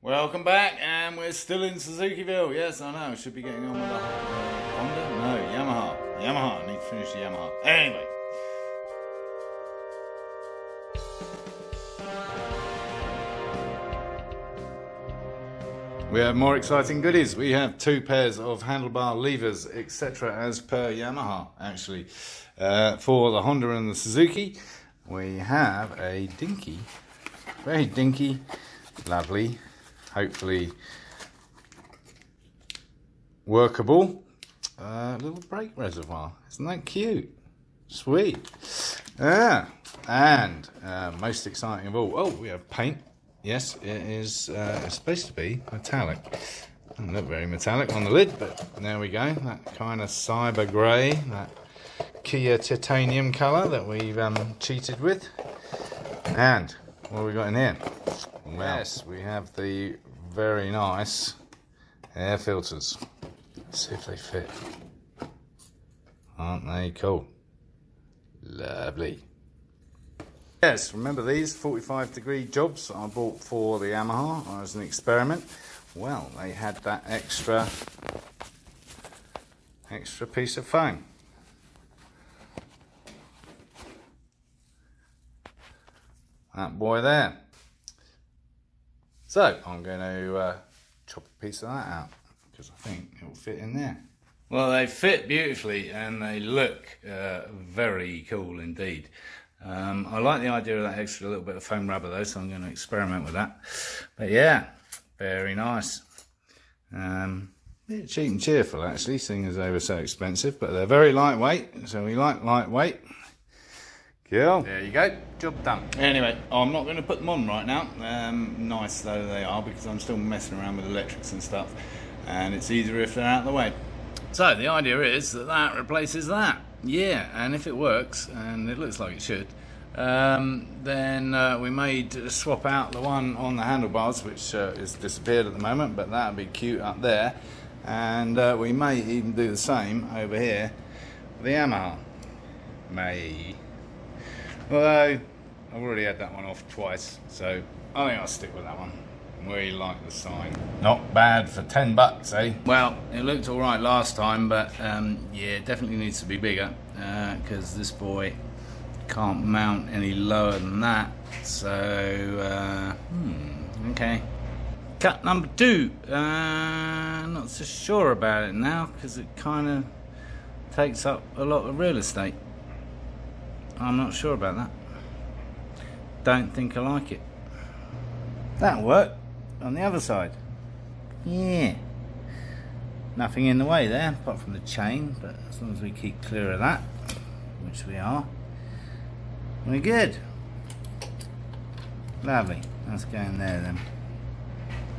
Welcome back, and we're still in Suzukiville. Yes, I know. Should be getting on with the Honda. No, Yamaha. Yamaha. I need to finish the Yamaha. Anyway. We have more exciting goodies. We have two pairs of handlebar levers, etc., as per Yamaha, actually. Uh, for the Honda and the Suzuki, we have a dinky, very dinky, lovely, hopefully workable uh, little brake reservoir. Isn't that cute? Sweet. Yeah. And uh, most exciting of all, oh, we have paint Yes, it is uh, supposed to be metallic. Doesn't look very metallic on the lid, but there we go. That kind of cyber grey, that Kia titanium colour that we've um, cheated with. And what have we got in here? Well, yes, we have the very nice air filters. Let's see if they fit. Aren't they cool? Lovely. Yes, remember these 45 degree jobs I bought for the Yamaha as an experiment? Well, they had that extra extra piece of foam. That boy there. So I'm going to uh, chop a piece of that out because I think it will fit in there. Well, they fit beautifully and they look uh, very cool indeed. Um, I like the idea of that extra little bit of foam rubber though, so I'm going to experiment with that. But yeah, very nice. Um, bit cheap and cheerful actually, seeing as they were so expensive, but they're very lightweight, so we like lightweight. Cool. There you go, job done. Anyway, I'm not going to put them on right now, um, nice though they are, because I'm still messing around with electrics and stuff, and it's easier if they're out of the way. So the idea is that that replaces that. Yeah, and if it works, and it looks like it should, um, then uh, we may swap out the one on the handlebars, which uh, is disappeared at the moment, but that would be cute up there. And uh, we may even do the same over here with the Yamaha. May. Although, I've already had that one off twice, so I think I'll stick with that one. We like the sign. Not bad for 10 bucks, eh? Well, it looked all right last time, but um, yeah, it definitely needs to be bigger because uh, this boy can't mount any lower than that. So, uh, hmm, okay. Cut number two. Uh, not so sure about it now because it kind of takes up a lot of real estate. I'm not sure about that. Don't think I like it. That'll work on the other side. Yeah. Nothing in the way there, apart from the chain, but as long as we keep clear of that, which we are, we're good. Lovely. Let's go in there then.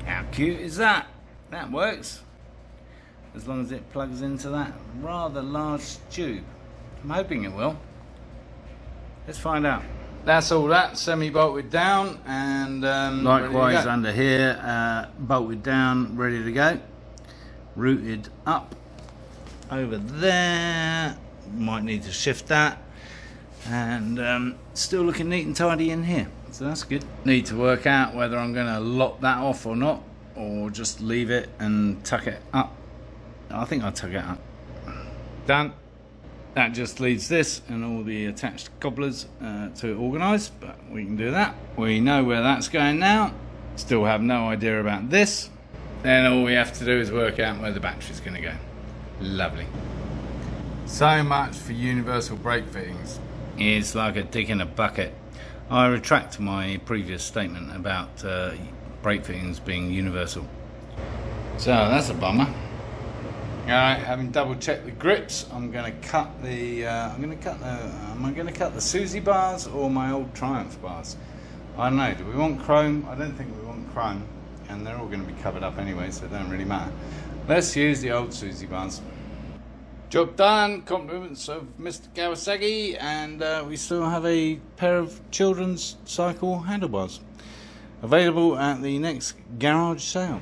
How cute is that? That works. As long as it plugs into that rather large tube. I'm hoping it will. Let's find out. That's all that. Semi bolted down and um, likewise under here uh, bolted down ready to go. Routed up. Over there. Might need to shift that. And um, still looking neat and tidy in here. So that's good. Need to work out whether I'm going to lock that off or not or just leave it and tuck it up. I think I'll tuck it up. Done that just leaves this and all the attached cobblers uh, to organise, but we can do that. We know where that's going now. Still have no idea about this. Then all we have to do is work out where the battery's going to go. Lovely. So much for universal brake fittings. It's like a dick in a bucket. I retract my previous statement about uh, brake fittings being universal. So that's a bummer. Alright, having double checked the grips, I'm going to cut the, uh, I'm going to cut the, am I going to cut the Susie bars or my old Triumph bars? I don't know, do we want chrome? I don't think we want chrome, and they're all going to be covered up anyway, so it don't really matter. Let's use the old Susie bars. Job done, compliments of Mr. Kawasaki, and uh, we still have a pair of children's cycle handlebars available at the next garage sale.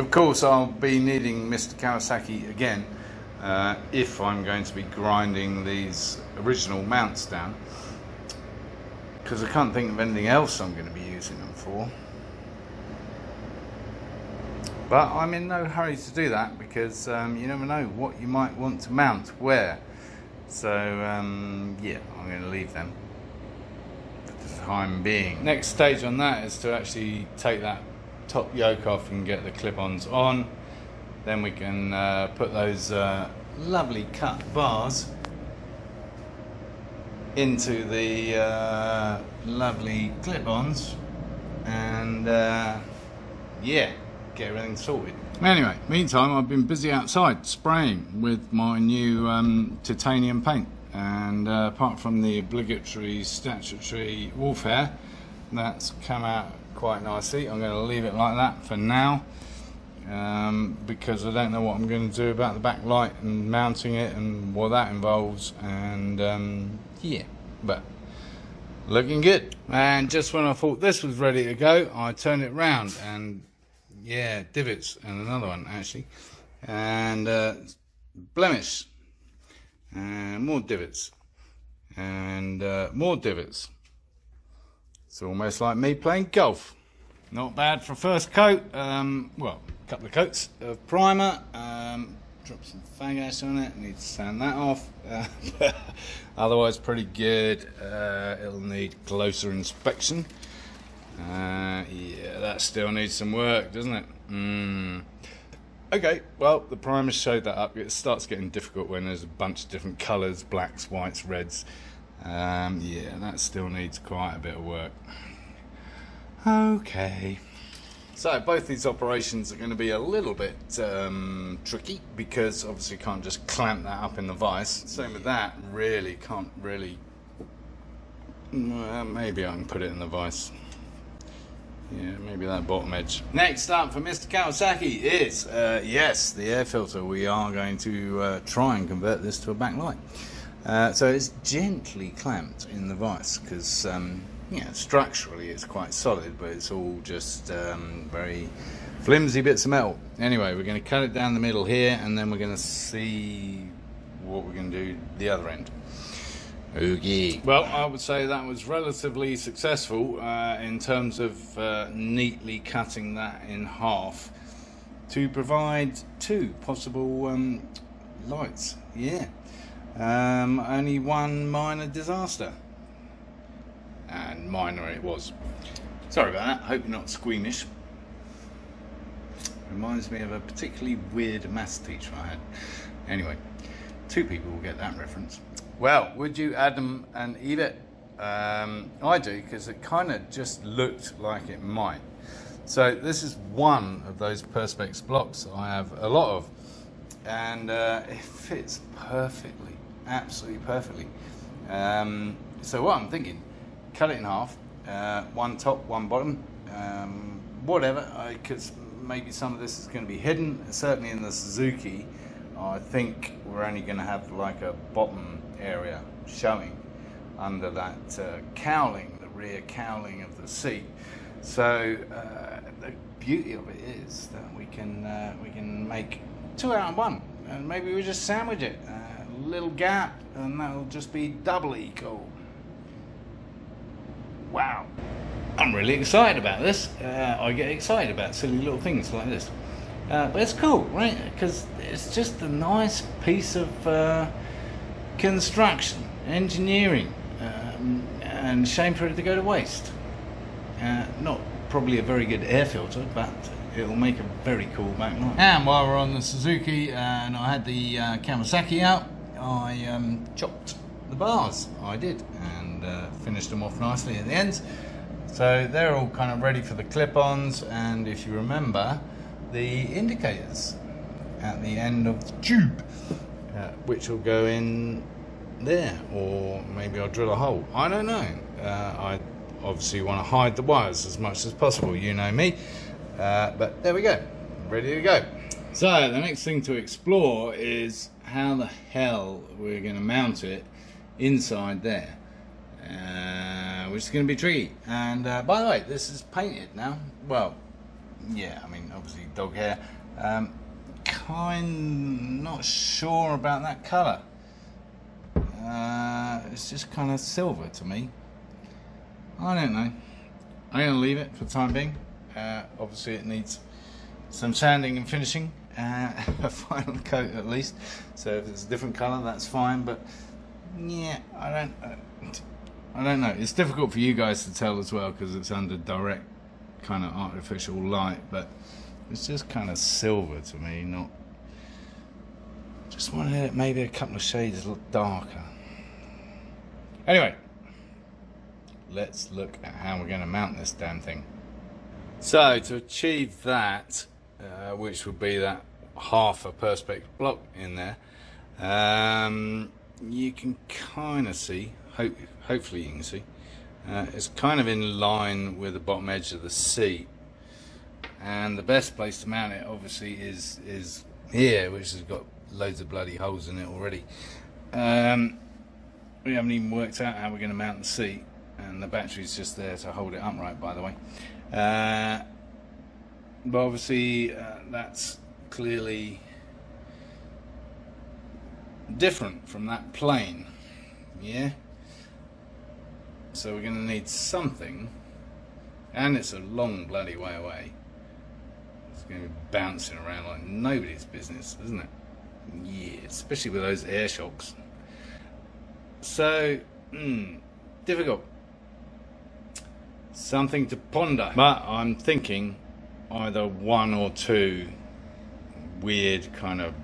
Of course, I'll be needing Mr. Kawasaki again uh, if I'm going to be grinding these original mounts down because I can't think of anything else I'm going to be using them for. But I'm in no hurry to do that because um, you never know what you might want to mount where. So um, yeah, I'm going to leave them for the time being. Next stage on that is to actually take that top yoke off and get the clip-ons on. Then we can uh, put those uh, lovely cut bars into the uh, lovely clip-ons. And uh, yeah get everything sorted. Anyway meantime I've been busy outside spraying with my new um, titanium paint. And uh, apart from the obligatory statutory hair that's come out quite nicely I'm going to leave it like that for now um, because I don't know what I'm going to do about the backlight and mounting it and what that involves and um, yeah, but looking good. And just when I thought this was ready to go, I turned it round and yeah, divots and another one actually, and uh, blemish, and more divots, and uh, more divots. It's almost like me playing golf. Not bad for first coat. Um, well, a couple of coats of primer. Um, drop some fag on it. Need to sand that off. Uh, otherwise, pretty good. Uh, it'll need closer inspection. Uh, yeah, that still needs some work, doesn't it? Mm. Okay, well, the primer showed that up. It starts getting difficult when there's a bunch of different colours blacks, whites, reds. Um, yeah, that still needs quite a bit of work. Okay. So both these operations are going to be a little bit um, tricky because obviously you can't just clamp that up in the vise. Same with that, really can't really. Well, maybe I can put it in the vise. Yeah, maybe that bottom edge. Next up for Mr. Kawasaki is, uh, yes, the air filter. We are going to uh, try and convert this to a backlight. Uh, so it's gently clamped in the vise because um, yeah, structurally it's quite solid, but it's all just um, very flimsy bits of metal. Anyway, we're going to cut it down the middle here, and then we're going to see what we're going to do the other end. Okay. Well, I would say that was relatively successful uh, in terms of uh, neatly cutting that in half to provide two possible um, lights. Yeah. Um, only one minor disaster and minor it was. Sorry about that, hope you're not squeamish. Reminds me of a particularly weird maths teacher I had. Anyway, two people will get that reference. Well, would you Adam and Eve Um, I do because it kind of just looked like it might. So this is one of those Perspex blocks I have a lot of, and uh, it fits perfectly, absolutely perfectly. Um, so what I'm thinking cut it in half, uh, one top, one bottom, um, whatever, because maybe some of this is going to be hidden. Certainly in the Suzuki, I think we're only going to have like a bottom area showing under that uh, cowling, the rear cowling of the seat. So uh, the beauty of it is that we can uh, we can make two out of one, and maybe we just sandwich it, uh, little gap, and that'll just be doubly cool wow, I'm really excited about this. Uh, I get excited about silly little things like this. Uh, but it's cool, right? Because it's just a nice piece of uh, construction, engineering, um, and shame for it to go to waste. Uh, not probably a very good air filter, but it'll make a very cool backlight. And while we're on the Suzuki, and I had the uh, Kawasaki out, I um, chopped the bars. I did, and uh, finished them off nicely at the ends. So they're all kind of ready for the clip-ons, and if you remember, the indicators at the end of the tube, uh, which will go in there, or maybe I'll drill a hole. I don't know. Uh, I obviously want to hide the wires as much as possible. You know me. Uh, but there we go, ready to go. So the next thing to explore is how the hell we're going to mount it inside there, uh, which is going to be tricky. And uh, by the way, this is painted now. Well, yeah, I mean, obviously dog hair. Um, kind not sure about that colour. Uh, it's just kind of silver to me. I don't know. I'm going to leave it for the time being. Uh, obviously, it needs some sanding and finishing, uh, a final coat at least. So if it's a different colour, that's fine. But yeah, I don't, uh, I don't know. It's difficult for you guys to tell as well because it's under direct kind of artificial light, but it's just kind of silver to me, not. Just wanted it maybe a couple of shades darker. Anyway, let's look at how we're going to mount this damn thing. So to achieve that, uh, which would be that half a perspex block in there, um, you can kind of see, hope, hopefully you can see, uh, it's kind of in line with the bottom edge of the seat. And the best place to mount it obviously is, is here, which has got loads of bloody holes in it already. Um, we haven't even worked out how we're going to mount the seat and the battery's just there to hold it upright by the way uh, but obviously uh, that's clearly different from that plane yeah? So we're going to need something and it's a long bloody way away. It's going to be bouncing around like nobody's business isn't it? Yeah especially with those air shocks. So mm, difficult. Something to ponder. But I'm thinking either one or two weird kind of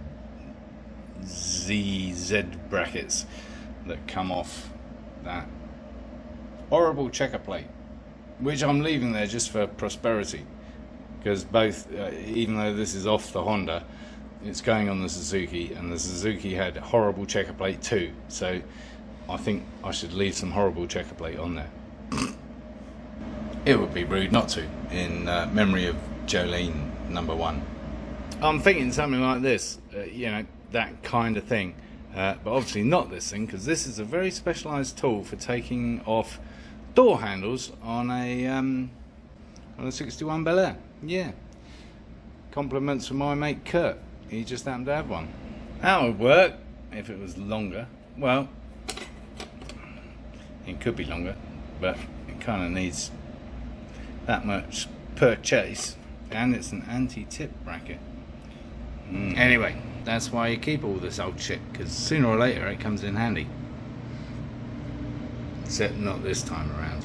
ZZ brackets that come off that horrible checker plate, which I'm leaving there just for prosperity. Because both, uh, even though this is off the Honda, it's going on the Suzuki, and the Suzuki had horrible checker plate too. So I think I should leave some horrible checker plate on there. it would be rude not to, in uh, memory of Jolene number one. I'm thinking something like this, uh, you know, that kind of thing. Uh, but obviously not this thing, because this is a very specialised tool for taking off door handles on a um, on a 61 Bel Air. Yeah. Compliments from my mate Kurt. He just happened to have one. That would work if it was longer. Well, it could be longer, but it kind of needs that much per chase and it's an anti-tip bracket mm. anyway that's why you keep all this old shit because sooner or later it comes in handy except not this time around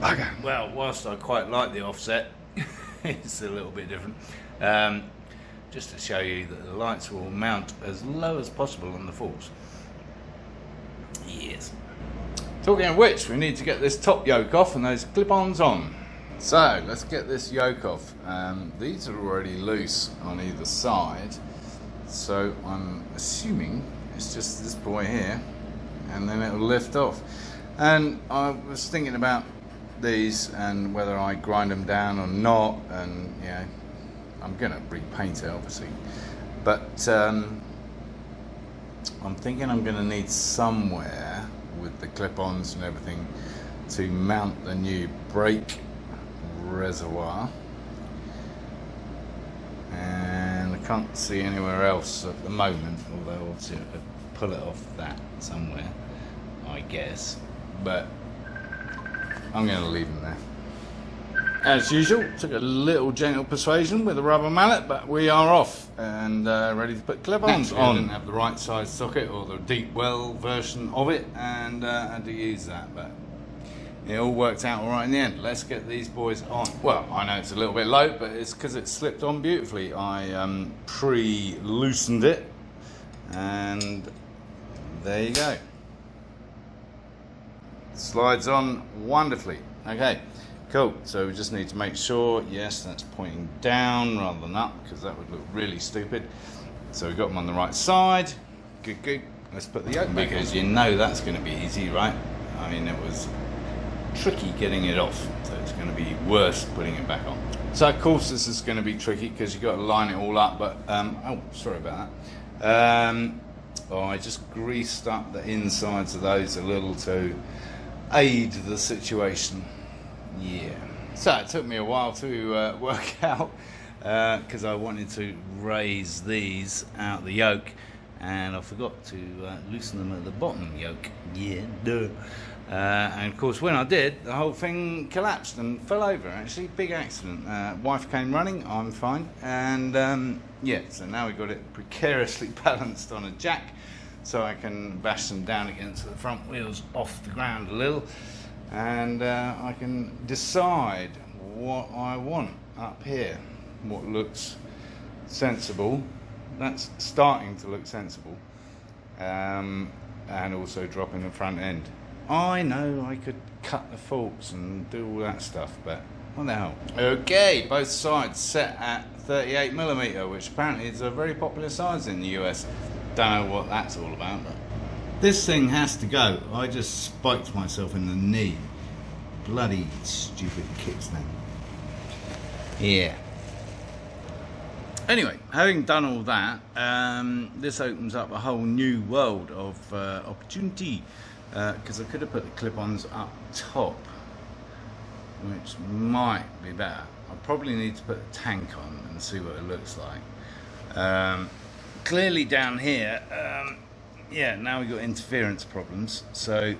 Bugger. well whilst I quite like the offset it's a little bit different um, just to show you that the lights will mount as low as possible on the forks yes Talking of which, we need to get this top yoke off and those clip-ons on. So, let's get this yoke off. Um, these are already loose on either side. So, I'm assuming it's just this boy here and then it'll lift off. And I was thinking about these and whether I grind them down or not and you know, I'm to repaint it obviously. But um, I'm thinking I'm to need somewhere with the clip-ons and everything to mount the new brake reservoir. And I can't see anywhere else at the moment although obviously I could pull it off that somewhere I guess. But I'm going to leave them there. As usual, took a little gentle persuasion with a rubber mallet, but we are off and uh, ready to put clip-ons on. didn't have the right size socket or the deep well version of it, and uh, had to use that, but it all worked out all right in the end. Let's get these boys on. Well, I know it's a little bit low, but it's because it slipped on beautifully. I um, pre-loosened it, and there you go. Slides on wonderfully. Okay. Cool, so we just need to make sure, yes, that's pointing down rather than up, because that would look really stupid. So we've got them on the right side. Good, good. Let's put the yoke back Because you know that's going to be easy, right? I mean, it was tricky getting it off, so it's going to be worse putting it back on. So of course this is going to be tricky because you've got to line it all up, but, um, oh, sorry about that. Um, oh, I just greased up the insides of those a little to aid the situation. Yeah. So it took me a while to uh, work out because uh, I wanted to raise these out the yoke and I forgot to uh, loosen them at the bottom yoke. Yeah, duh. Uh, and of course, when I did, the whole thing collapsed and fell over. Actually, big accident. Uh, wife came running, I'm fine. And um, yeah, so now we've got it precariously balanced on a jack so I can bash them down against the front wheels off the ground a little. And uh, I can decide what I want up here, what looks sensible. That's starting to look sensible. Um, and also dropping the front end. I know I could cut the forks and do all that stuff, but what the hell? Okay, both sides set at 38 millimeter, which apparently is a very popular size in the US. Don't know what that's all about, but this thing has to go. I just spiked myself in the knee. Bloody stupid kickstand. Yeah. Anyway, having done all that, um, this opens up a whole new world of uh, opportunity because uh, I could have put the clip-ons up top, which might be better. I probably need to put the tank on and see what it looks like. Um, clearly down here, um, yeah, now we've got interference problems, so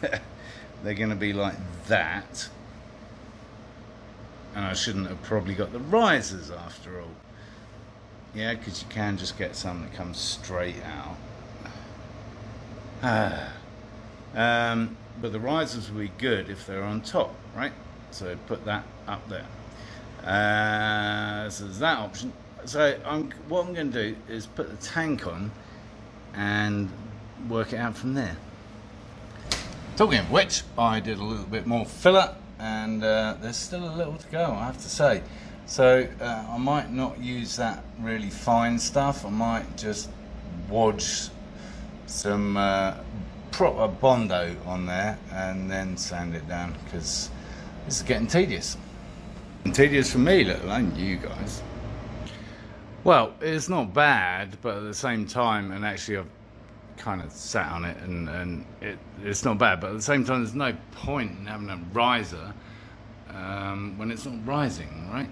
they're going to be like that. And I shouldn't have probably got the risers after all. Yeah, because you can just get some that comes straight out. Ah. Um, but the risers will be good if they're on top, right? So put that up there. Uh, so there's that option. So I'm, what I'm going to do is put the tank on and work it out from there. Talking of which, I did a little bit more filler and uh, there's still a little to go, I have to say. So uh, I might not use that really fine stuff. I might just wodge some uh, proper Bondo on there and then sand it down because this is getting tedious. And tedious for me, let alone you guys. Well, it's not bad, but at the same time, and actually I've kind of sat on it and, and it, it's not bad, but at the same time there's no point in having a riser um, when it's not rising, right?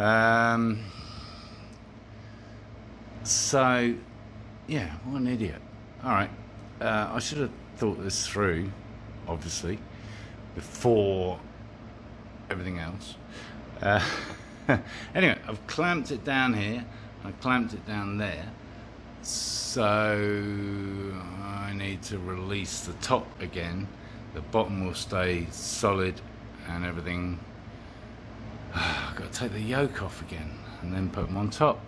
Um, so, yeah, what an idiot. All right, uh, I should have thought this through, obviously, before everything else. Uh, anyway, I've clamped it down here, I clamped it down there, so I need to release the top again. The bottom will stay solid and everything. I've got to take the yoke off again and then put them on top,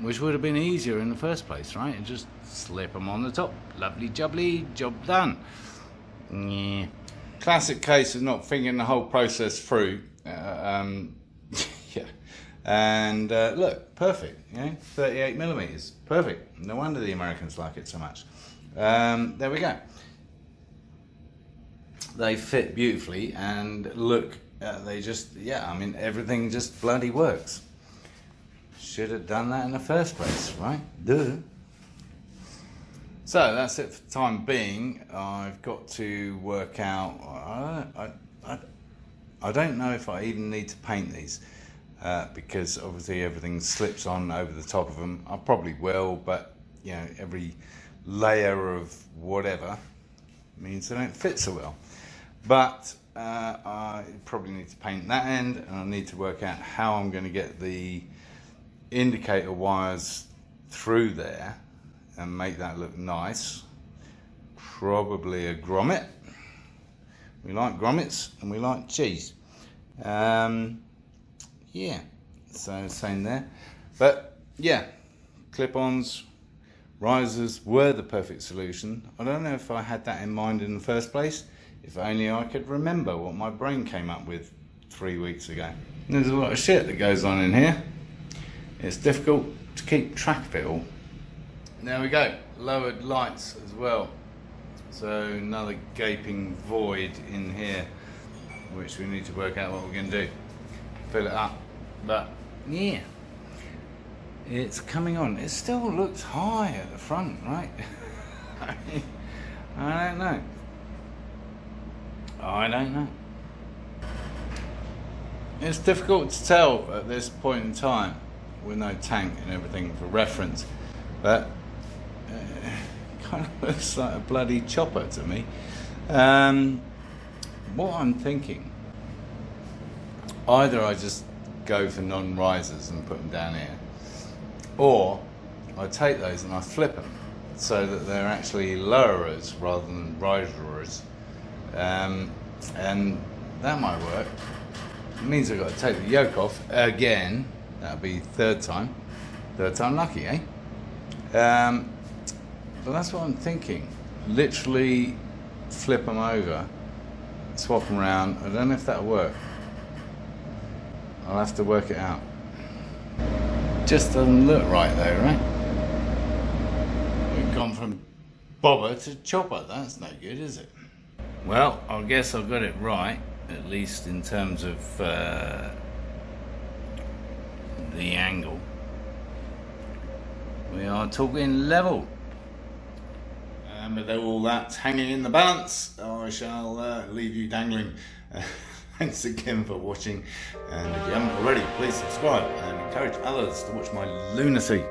which would have been easier in the first place, right? And just slip them on the top. Lovely jubbly, job done. Yeah. Classic case of not thinking the whole process through. Uh, um, yeah. And uh, look, perfect. Know, 38 millimeters, perfect. No wonder the Americans like it so much. Um, there we go. They fit beautifully and look, uh, they just, yeah, I mean, everything just bloody works. Should have done that in the first place, right? Duh. So that's it for the time being. I've got to work out. I, I, I, I don't know if I even need to paint these uh, because obviously everything slips on over the top of them. I probably will, but you know, every layer of whatever means they don't fit so well. But uh, I probably need to paint that end and I need to work out how I'm going to get the indicator wires through there and make that look nice. Probably a grommet. We like grommets and we like cheese. Um, yeah, so same there. But yeah, clip-ons, risers were the perfect solution. I don't know if I had that in mind in the first place. If only I could remember what my brain came up with three weeks ago. There's a lot of shit that goes on in here. It's difficult to keep track of it all. There we go, lowered lights as well. So another gaping void in here, which we need to work out what we're going to do. Fill it up. But yeah, it's coming on. It still looks high at the front, right? I don't know. I don't know. It's difficult to tell at this point in time with no tank and everything for reference, but kind of looks like a bloody chopper to me. Um, what I'm thinking, either I just go for non-risers and put them down here, or I take those and I flip them so that they're actually lowerers rather than riserers, um, and that might work. It means I've got to take the yoke off again. That'll be third time. Third time lucky, eh? Um, but that's what I'm thinking. Literally flip them over, swap them around. I don't know if that'll work. I'll have to work it out. Just doesn't look right though, right? We've gone from bobber to chopper. That's no good, is it? Well, I guess I got it right, at least in terms of uh, the angle. We are talking level. And with all that hanging in the balance, I shall uh, leave you dangling. Thanks again for watching, and if you haven't already, please subscribe and encourage others to watch my lunacy.